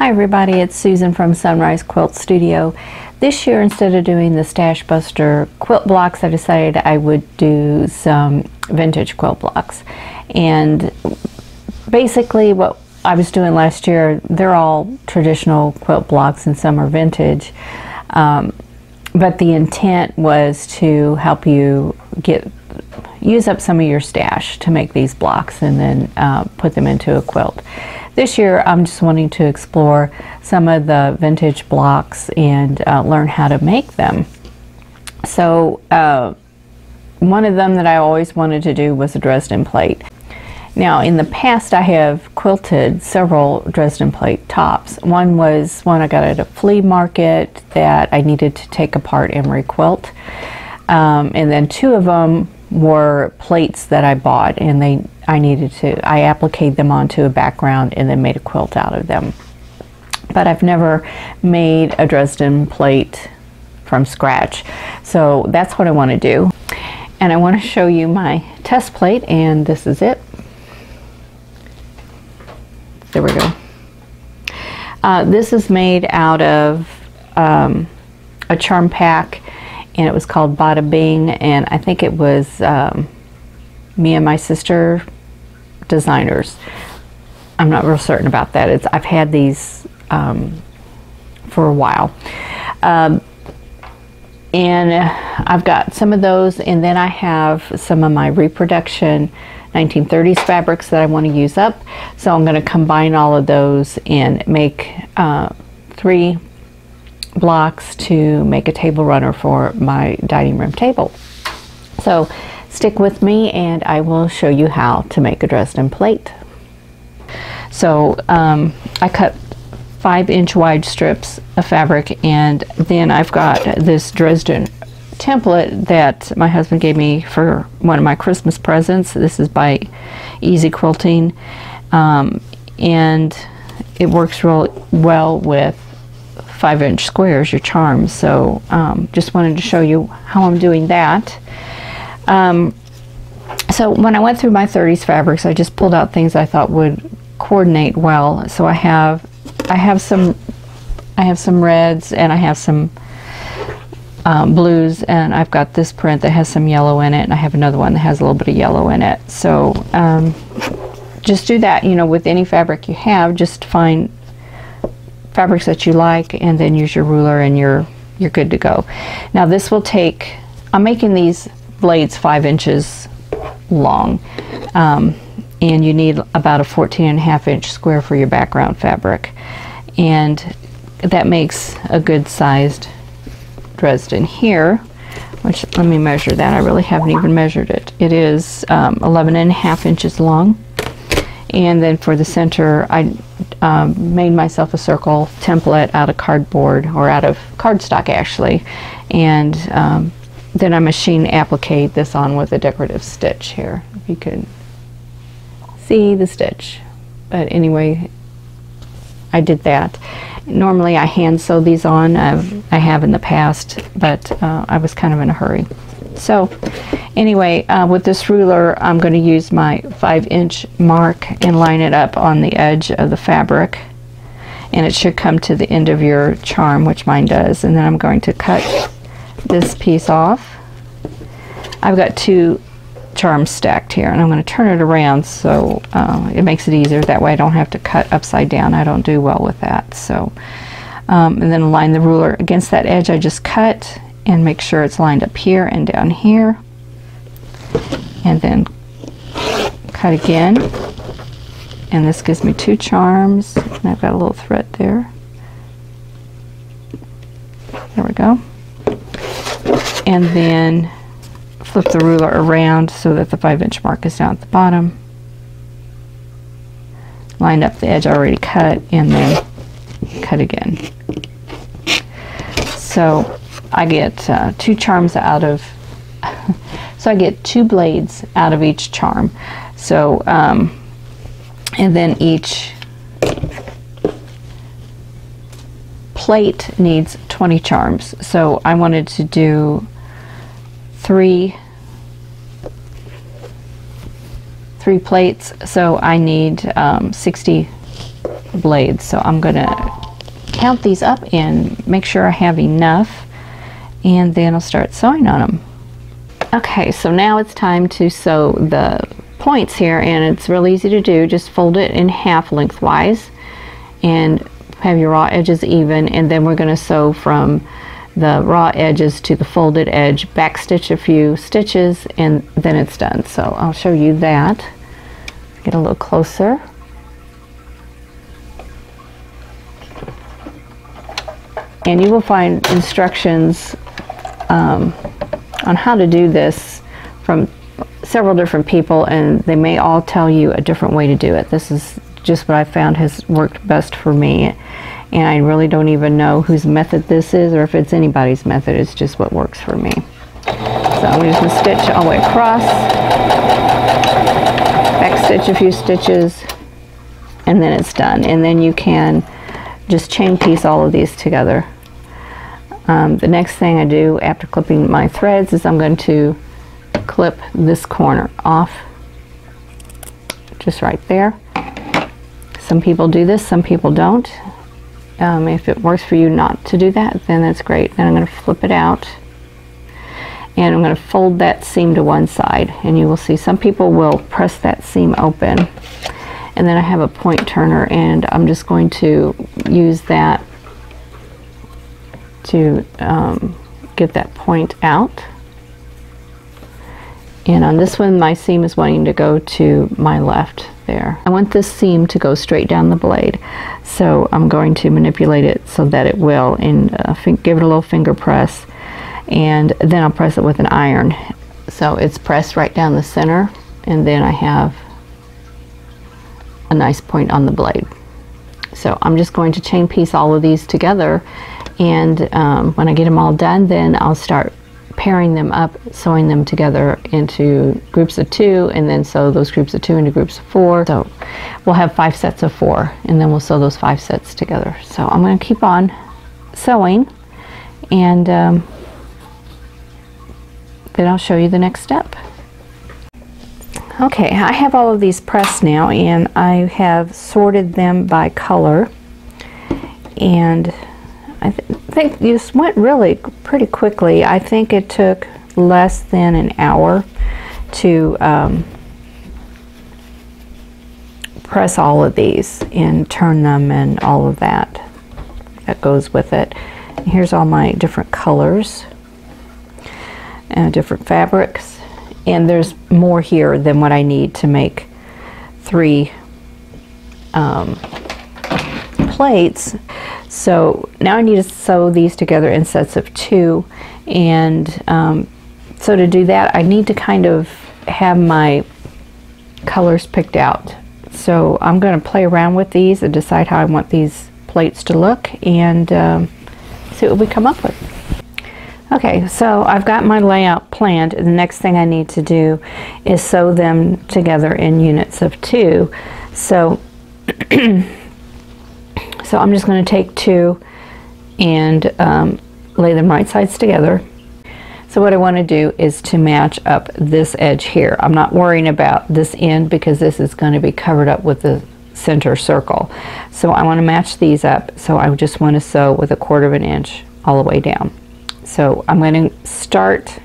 Hi everybody, it's Susan from Sunrise Quilt Studio. This year instead of doing the Stash Buster quilt blocks, I decided I would do some vintage quilt blocks. And basically what I was doing last year, they're all traditional quilt blocks and some are vintage. Um, but the intent was to help you get use up some of your stash to make these blocks and then uh, put them into a quilt. This year I'm just wanting to explore some of the vintage blocks and uh, learn how to make them. So uh, one of them that I always wanted to do was a Dresden plate. Now in the past I have quilted several Dresden plate tops. One was one I got at a flea market that I needed to take apart and requilt. Um, and then two of them were plates that I bought and they I needed to I appliqued them onto a background and then made a quilt out of them. But I've never made a Dresden plate from scratch. So that's what I want to do. And I want to show you my test plate and this is it. There we go. Uh, this is made out of um, a charm pack and it was called Bada Bing, and I think it was um, me and my sister designers. I'm not real certain about that. It's I've had these um, for a while. Um, and I've got some of those, and then I have some of my reproduction 1930s fabrics that I want to use up. So I'm going to combine all of those and make uh, three blocks to make a table runner for my dining room table. So stick with me and I will show you how to make a Dresden plate. So um, I cut five inch wide strips of fabric and then I've got this Dresden template that my husband gave me for one of my Christmas presents. This is by EZ Quilting um, and it works real well with five inch squares, your charms. So um, just wanted to show you how I'm doing that. Um, so when I went through my 30s fabrics, I just pulled out things I thought would coordinate well. So I have, I have some, I have some reds and I have some um, blues and I've got this print that has some yellow in it and I have another one that has a little bit of yellow in it. So um, just do that, you know, with any fabric you have, just find fabrics that you like and then use your ruler and you're you're good to go. Now this will take, I'm making these blades five inches long um, and you need about a 14 and a half inch square for your background fabric. And that makes a good sized Dresden here which let me measure that I really haven't even measured it. It is um, 11 and a half inches long. And then for the center I um, made myself a circle template out of cardboard or out of cardstock actually. And um, then I machine applique this on with a decorative stitch here. If you can see the stitch. But anyway I did that. Normally I hand sew these on. I've, I have in the past but uh, I was kind of in a hurry so anyway, uh, with this ruler, I'm going to use my 5 inch mark and line it up on the edge of the fabric. And it should come to the end of your charm, which mine does. And then I'm going to cut this piece off. I've got two charms stacked here, and I'm going to turn it around so uh, it makes it easier. That way I don't have to cut upside down. I don't do well with that. So, um, and then line the ruler against that edge I just cut and make sure it's lined up here and down here. And then cut again. And this gives me two charms. And I've got a little thread there. There we go. And then flip the ruler around so that the 5 inch mark is down at the bottom. Line up the edge already cut and then cut again. So I get uh, two charms out of, so I get two blades out of each charm. So, um, and then each plate needs 20 charms. So I wanted to do three three plates so I need um, 60 blades. So I'm going to count these up and make sure I have enough and then I'll start sewing on them. Okay, so now it's time to sew the points here and it's really easy to do. Just fold it in half lengthwise and have your raw edges even and then we're going to sew from the raw edges to the folded edge, back stitch a few stitches and then it's done. So I'll show you that. Get a little closer. And you will find instructions um, on how to do this from several different people and they may all tell you a different way to do it. This is just what I found has worked best for me and I really don't even know whose method this is or if it's anybody's method. It's just what works for me. So I'm just going to stitch all the way across, back stitch a few stitches, and then it's done. And then you can just chain piece all of these together. Um, the next thing I do after clipping my threads is I'm going to clip this corner off just right there. Some people do this, some people don't. Um, if it works for you not to do that, then that's great. Then I'm going to flip it out and I'm going to fold that seam to one side and you will see some people will press that seam open and then I have a point turner and I'm just going to use that to um, get that point out and on this one my seam is wanting to go to my left there. I want this seam to go straight down the blade. So I'm going to manipulate it so that it will and uh, give it a little finger press and then I'll press it with an iron. So it's pressed right down the center and then I have a nice point on the blade. So I'm just going to chain piece all of these together and um, when I get them all done then I'll start pairing them up, sewing them together into groups of two, and then sew those groups of two into groups of four. So we'll have five sets of four, and then we'll sew those five sets together. So I'm going to keep on sewing, and um, then I'll show you the next step. Okay, I have all of these pressed now, and I have sorted them by color, and I th think this went really pretty quickly. I think it took less than an hour to um, press all of these and turn them and all of that that goes with it. Here's all my different colors and different fabrics and there's more here than what I need to make three um, plates so now I need to sew these together in sets of two. And um, so to do that, I need to kind of have my colors picked out. So I'm going to play around with these and decide how I want these plates to look and um, see what we come up with. Okay, so I've got my layout planned. The next thing I need to do is sew them together in units of two. So So I'm just going to take two and um, lay them right sides together. So what I want to do is to match up this edge here. I'm not worrying about this end because this is going to be covered up with the center circle. So I want to match these up. So I just want to sew with a quarter of an inch all the way down. So I'm going to start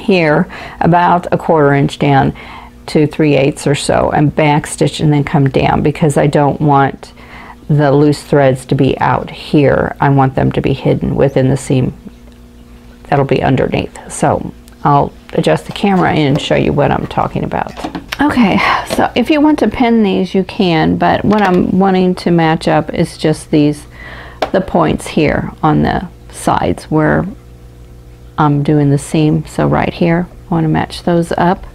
here about a quarter inch down to 3 eighths or so and back stitch and then come down because I don't want the loose threads to be out here. I want them to be hidden within the seam that'll be underneath. So I'll adjust the camera and show you what I'm talking about. Okay, so if you want to pin these, you can, but what I'm wanting to match up is just these, the points here on the sides where I'm doing the seam. So right here, I want to match those up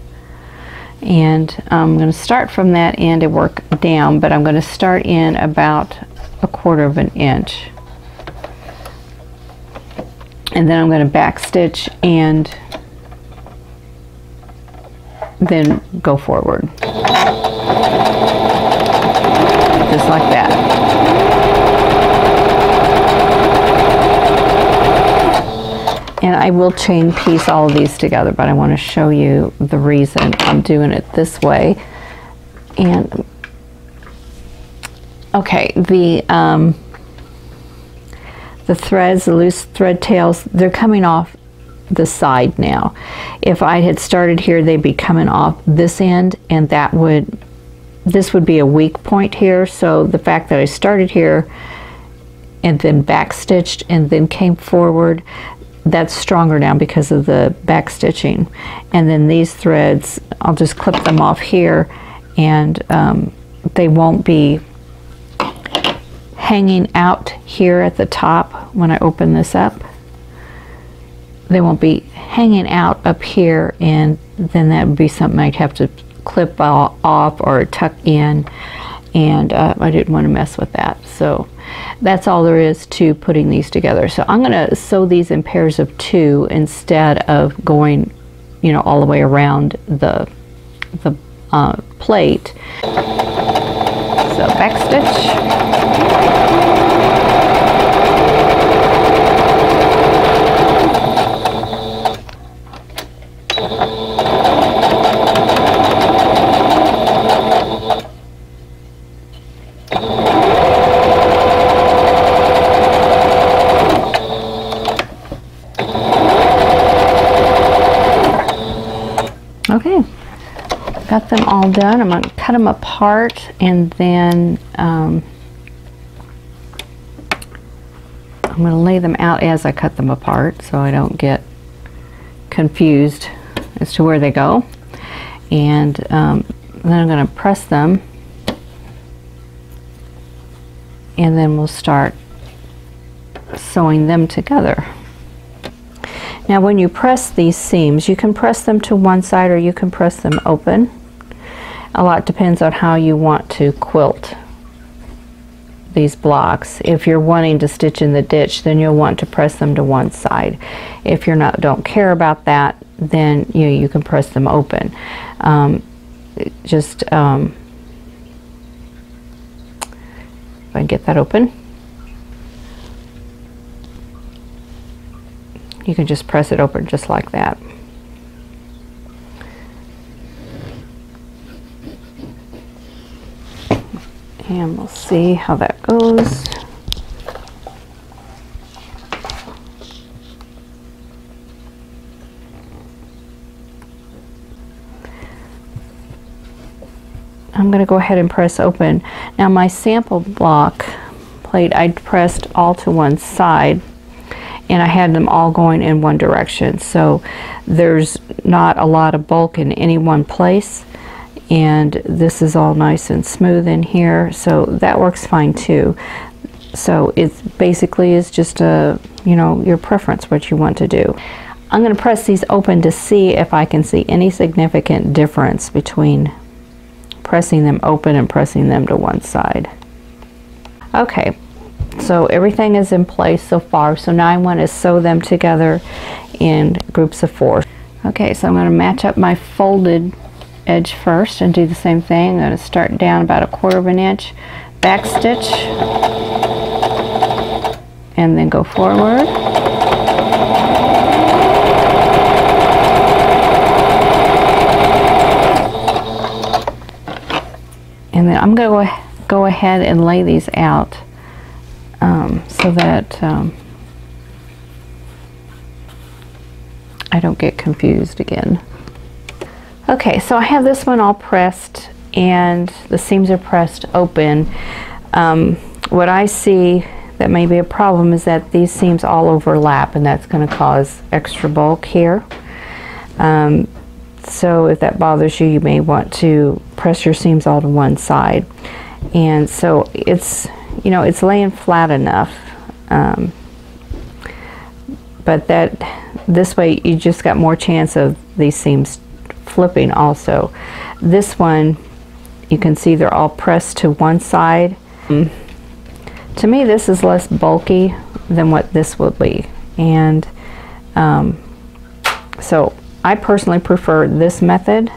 and I'm going to start from that end and work down but I'm going to start in about a quarter of an inch. And then I'm going to back stitch and then go forward. Just like that And I will chain piece all of these together, but I want to show you the reason I'm doing it this way. And Okay, the um, the threads, the loose thread tails, they're coming off the side now. If I had started here, they'd be coming off this end and that would, this would be a weak point here. So the fact that I started here and then back stitched and then came forward, that's stronger now because of the back stitching. And then these threads, I'll just clip them off here and um, they won't be hanging out here at the top when I open this up. They won't be hanging out up here and then that would be something I'd have to clip off or tuck in and uh, I didn't want to mess with that. So that's all there is to putting these together. So I'm going to sew these in pairs of two instead of going, you know, all the way around the, the uh, plate. So back stitch. Got them all done. I'm going to cut them apart and then um, I'm going to lay them out as I cut them apart so I don't get confused as to where they go. And um, then I'm going to press them and then we'll start sewing them together. Now when you press these seams, you can press them to one side or you can press them open a lot depends on how you want to quilt these blocks. If you're wanting to stitch in the ditch, then you'll want to press them to one side. If you're not don't care about that, then you you can press them open. Um, just um, if I get that open, you can just press it open just like that. And we'll see how that goes. I'm going to go ahead and press open. Now my sample block plate I pressed all to one side and I had them all going in one direction so there's not a lot of bulk in any one place and this is all nice and smooth in here so that works fine too. So it basically is just a you know your preference what you want to do. I'm going to press these open to see if I can see any significant difference between pressing them open and pressing them to one side. Okay so everything is in place so far. So now I want to sew them together in groups of four. Okay so I'm going to match up my folded edge first and do the same thing. I'm going to start down about a quarter of an inch, back stitch, and then go forward. And then I'm going to go ahead and lay these out um, so that um, I don't get confused again. Okay, so I have this one all pressed and the seams are pressed open. Um, what I see that may be a problem is that these seams all overlap and that's going to cause extra bulk here. Um, so if that bothers you, you may want to press your seams all to one side. And so it's, you know, it's laying flat enough. Um, but that, this way you just got more chance of these seams flipping also. This one, you can see they're all pressed to one side. Mm. To me, this is less bulky than what this would be. And um, so I personally prefer this method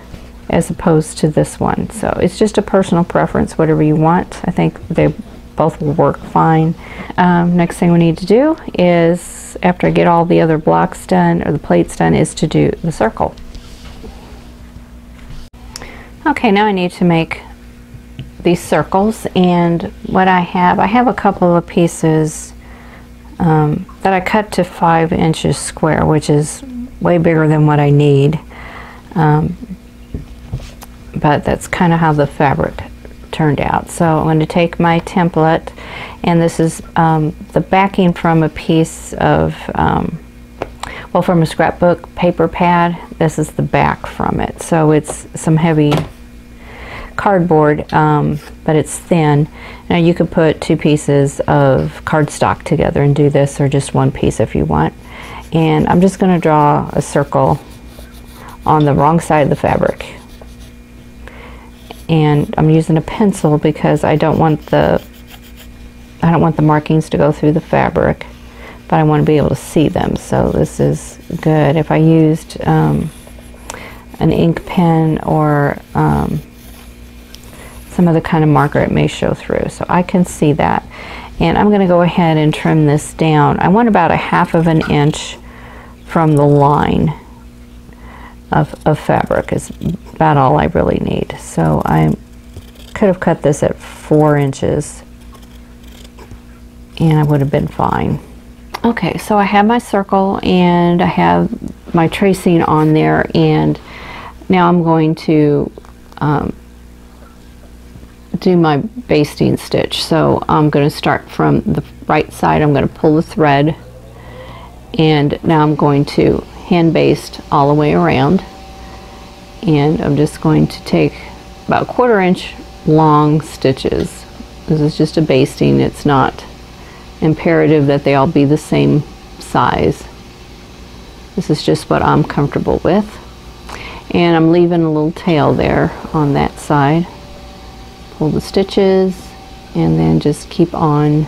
as opposed to this one. So it's just a personal preference, whatever you want. I think they both will work fine. Um, next thing we need to do is, after I get all the other blocks done, or the plates done, is to do the circle. Okay, now I need to make these circles and what I have, I have a couple of pieces um, that I cut to five inches square, which is way bigger than what I need. Um, but that's kind of how the fabric turned out. So I'm going to take my template and this is um, the backing from a piece of, um, well from a scrapbook paper pad. This is the back from it. So it's some heavy cardboard, um, but it's thin. Now you could put two pieces of cardstock together and do this or just one piece if you want. And I'm just going to draw a circle on the wrong side of the fabric. And I'm using a pencil because I don't want the I don't want the markings to go through the fabric, but I want to be able to see them. So this is good. If I used um, an ink pen or um, some other kind of marker it may show through. So I can see that. And I'm going to go ahead and trim this down. I want about a half of an inch from the line of, of fabric is about all I really need. So I could have cut this at four inches and I would have been fine. Okay, so I have my circle and I have my tracing on there and now I'm going to um, do my basting stitch. So I'm going to start from the right side. I'm going to pull the thread and now I'm going to hand baste all the way around and I'm just going to take about quarter inch long stitches. This is just a basting. It's not imperative that they all be the same size. This is just what I'm comfortable with. And I'm leaving a little tail there on that side pull the stitches and then just keep on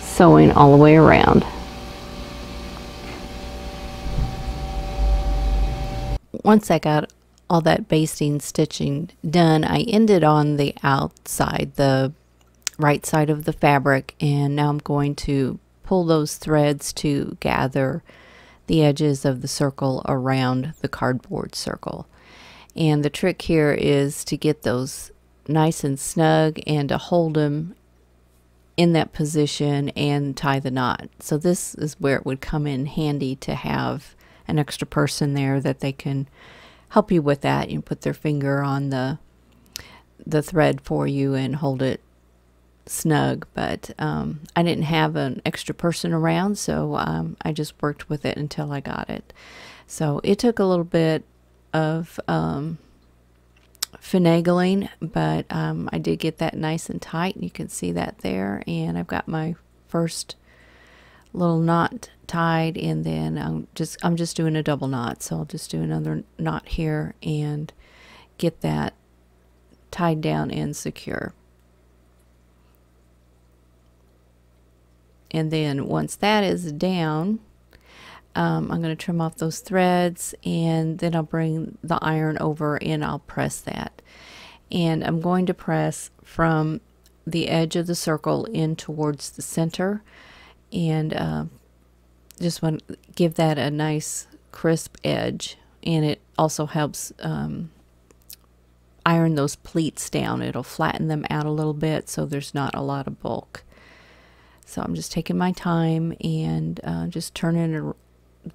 sewing all the way around. Once I got all that basting stitching done, I ended on the outside, the right side of the fabric, and now I'm going to pull those threads to gather the edges of the circle around the cardboard circle. And the trick here is to get those nice and snug and to hold them in that position and tie the knot. So this is where it would come in handy to have an extra person there that they can help you with that. You put their finger on the the thread for you and hold it snug. But um, I didn't have an extra person around, so um, I just worked with it until I got it. So it took a little bit of um, finagling, but um, I did get that nice and tight. You can see that there. And I've got my first little knot tied and then I'm just I'm just doing a double knot so I'll just do another knot here and get that tied down and secure and then once that is down um, I'm going to trim off those threads and then I'll bring the iron over and I'll press that. And I'm going to press from the edge of the circle in towards the center and uh, just want to give that a nice crisp edge and it also helps um, iron those pleats down. It'll flatten them out a little bit so there's not a lot of bulk. So I'm just taking my time and uh, just turning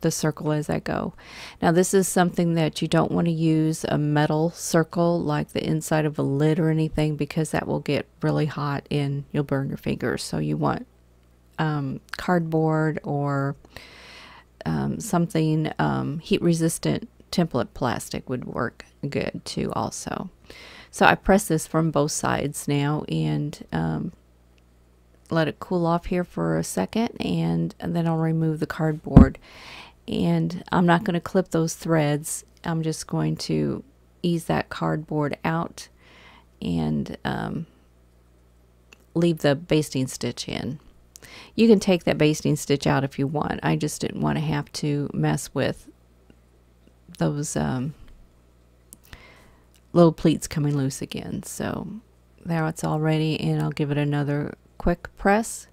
the circle as I go. Now this is something that you don't want to use a metal circle like the inside of a lid or anything because that will get really hot and you'll burn your fingers. So you want um, cardboard or um, something um, heat resistant template plastic would work good too also. So I press this from both sides now and um, let it cool off here for a second and, and then I'll remove the cardboard. And I'm not going to clip those threads. I'm just going to ease that cardboard out and um, leave the basting stitch in. You can take that basting stitch out if you want. I just didn't want to have to mess with those um, little pleats coming loose again. So there it's all ready and I'll give it another quick press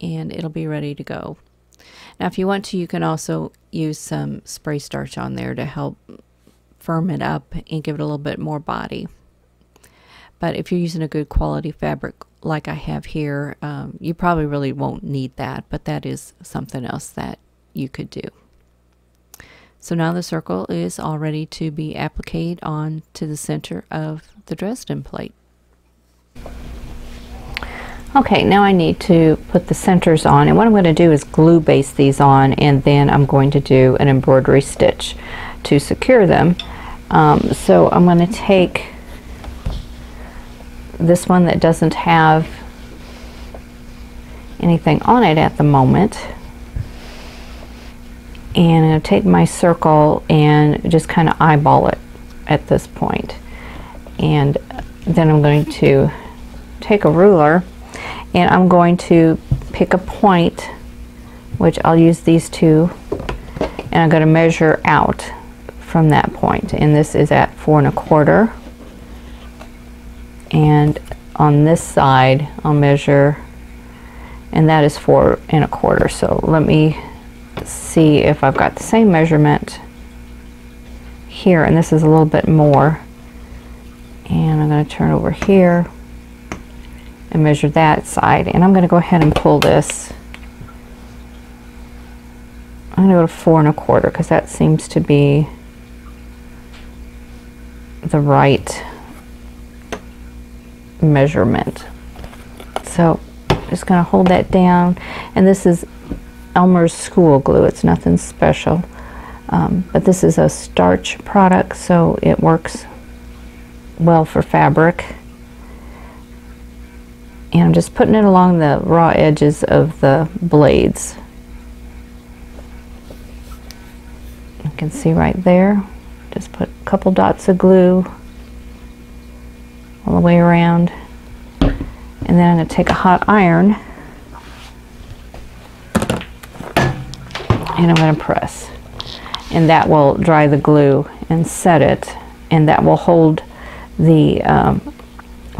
and it'll be ready to go. Now if you want to you can also use some spray starch on there to help firm it up and give it a little bit more body. But if you're using a good quality fabric like I have here, um, you probably really won't need that, but that is something else that you could do. So now the circle is all ready to be appliqued on to the center of the Dresden plate. Okay, now I need to put the centers on and what I'm going to do is glue baste these on and then I'm going to do an embroidery stitch to secure them. Um, so I'm going to take this one that doesn't have anything on it at the moment and I'm going to take my circle and just kind of eyeball it at this point and then I'm going to take a ruler and I'm going to pick a point which I'll use these two and I'm going to measure out from that point. and this is at four and a quarter. And on this side I'll measure and that is four and a quarter. So let me see if I've got the same measurement here. And this is a little bit more. And I'm going to turn over here and measure that side. And I'm going to go ahead and pull this. I'm going to go to four and a quarter because that seems to be the right measurement. So just going to hold that down. And this is Elmer's school glue. It's nothing special. Um, but this is a starch product so it works well for fabric and I'm just putting it along the raw edges of the blades. You can see right there, just put a couple dots of glue all the way around. And then I'm going to take a hot iron and I'm going to press. And that will dry the glue and set it and that will hold the um,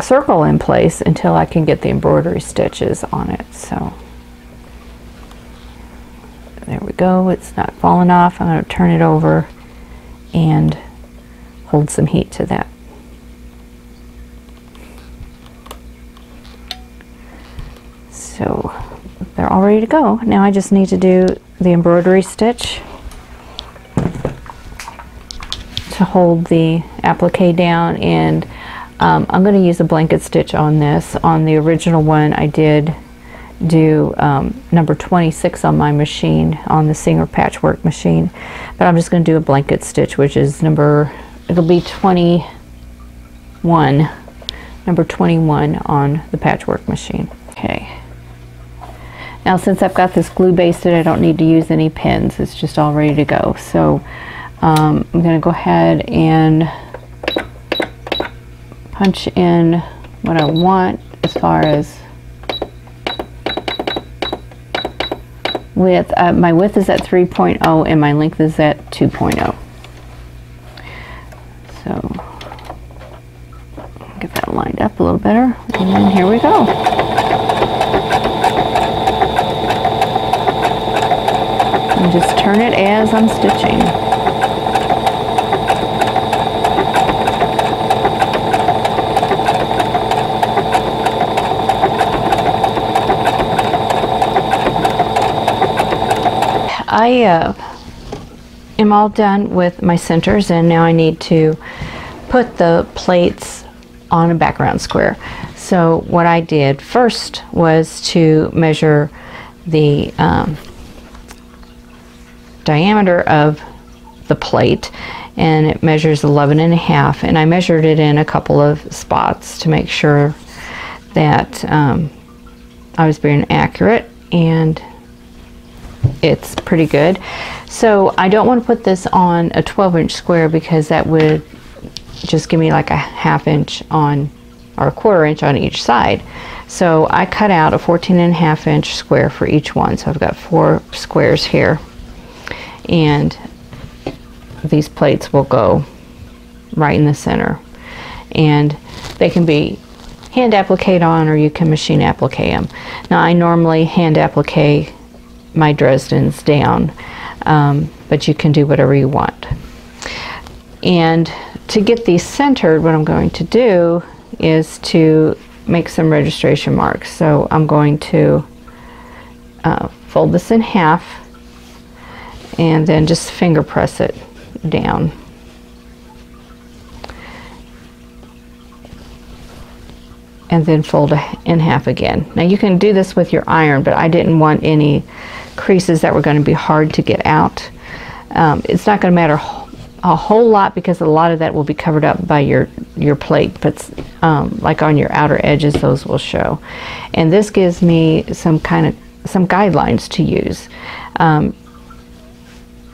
circle in place until I can get the embroidery stitches on it. So there we go. It's not falling off. I'm going to turn it over and hold some heat to that. So they're all ready to go. Now I just need to do the embroidery stitch to hold the applique down and um, I'm going to use a blanket stitch on this. On the original one I did do um, number 26 on my machine, on the Singer patchwork machine. But I'm just going to do a blanket stitch which is number, it'll be 21, number 21 on the patchwork machine. Okay. Now since I've got this glue basted I don't need to use any pins, it's just all ready to go. So um, I'm going to go ahead and punch in what I want as far as width. Uh, my width is at 3.0 and my length is at 2.0. So get that lined up a little better and then here we go. And just turn it as I'm stitching. I uh, am all done with my centers and now I need to put the plates on a background square. So what I did first was to measure the um, diameter of the plate and it measures 11 and a half and I measured it in a couple of spots to make sure that um, I was being accurate and it's pretty good. So I don't want to put this on a 12 inch square because that would just give me like a half inch on or a quarter inch on each side. So I cut out a 14 and a half inch square for each one. So I've got four squares here. And these plates will go right in the center. And they can be hand applique on or you can machine applique them. Now I normally hand applique my Dresdens down, um, but you can do whatever you want. And to get these centered, what I'm going to do is to make some registration marks. So I'm going to uh, fold this in half and then just finger press it down. and then fold in half again. Now you can do this with your iron, but I didn't want any creases that were going to be hard to get out. Um, it's not going to matter a whole lot because a lot of that will be covered up by your your plate, but um, like on your outer edges, those will show. And this gives me some kind of some guidelines to use. Um,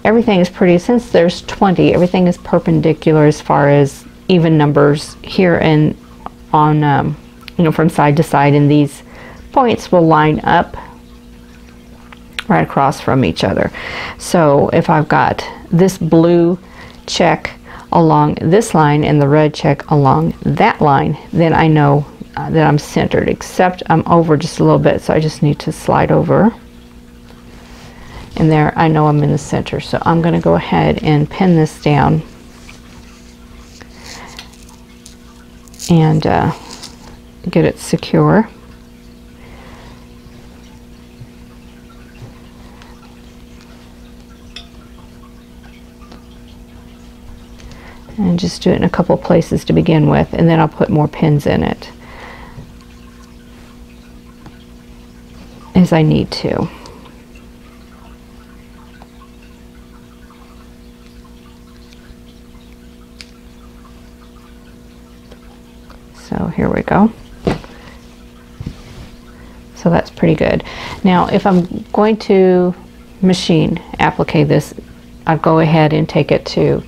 everything is pretty, since there's 20, everything is perpendicular as far as even numbers here and on um, you know, from side to side and these points will line up right across from each other. So if I've got this blue check along this line and the red check along that line, then I know uh, that I'm centered, except I'm over just a little bit, so I just need to slide over. And there, I know I'm in the center. So I'm going to go ahead and pin this down. And uh, get it secure. And just do it in a couple places to begin with, and then I'll put more pins in it as I need to. So here we go. So that's pretty good. Now, if I'm going to machine applique this, I'll go ahead and take it to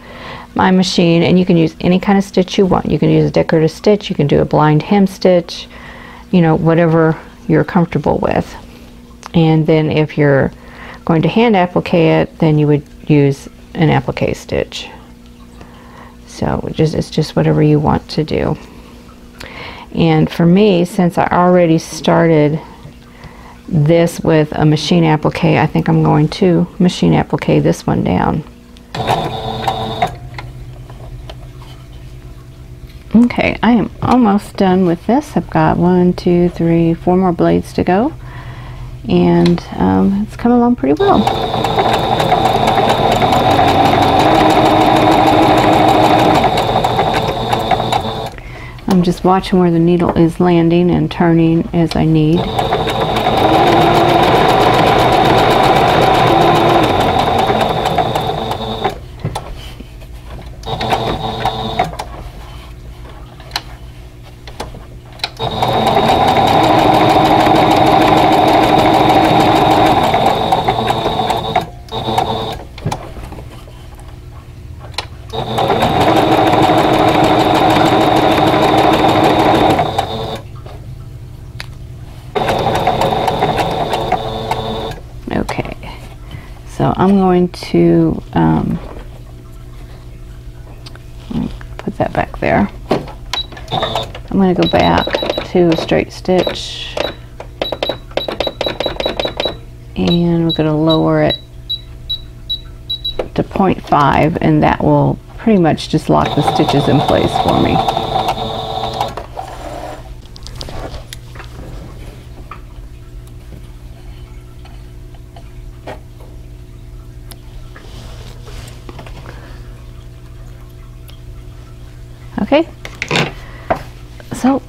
my machine and you can use any kind of stitch you want. You can use a decorative stitch, you can do a blind hem stitch, you know, whatever you're comfortable with. And then if you're going to hand applique it, then you would use an applique stitch. So just, it's just whatever you want to do. And for me, since I already started this with a machine applique, I think I'm going to machine applique this one down. Okay, I am almost done with this. I've got one, two, three, four more blades to go. And um, it's coming along pretty well. I'm just watching where the needle is landing and turning as I need. I'm going to um, put that back there. I'm going to go back to a straight stitch and we're going to lower it to 0.5 and that will pretty much just lock the stitches in place for me. Okay, so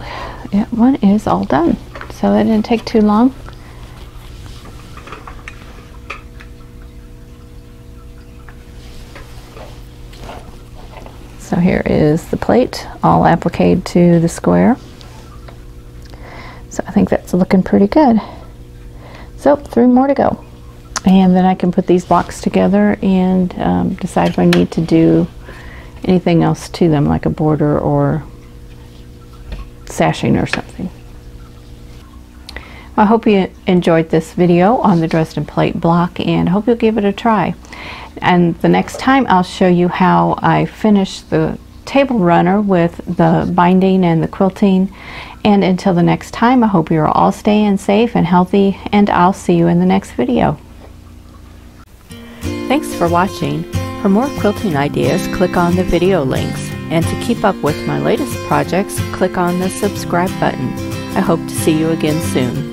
yeah, all done. So it didn't take too long. So here is the plate all appliqued to the square. So I think that's looking pretty good. So three more to go. And then I can put these blocks together and um, decide if I need to do anything else to them like a border or sashing or something. I hope you enjoyed this video on the Dresden plate block and hope you'll give it a try. And the next time I'll show you how I finish the table runner with the binding and the quilting. And until the next time, I hope you're all staying safe and healthy and I'll see you in the next video. Thanks for watching. For more quilting ideas, click on the video links. And to keep up with my latest projects, click on the subscribe button. I hope to see you again soon.